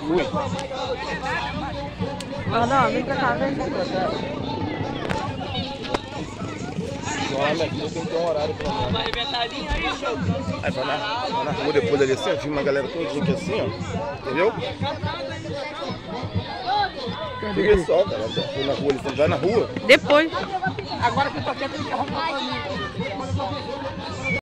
Fui. não, vem pra cá, vem. pra cá. Olha, aqui tem que ter um horário pra mim. Vai arrebentar aí, show. Aí vai na, vai na rua depois ali assim, ó, filma a galera todinha aqui assim, ó. Entendeu? Fica só, cara. Foi na rua, ele vai na rua. Depois. Agora que eu tô aqui, tem que arrumar.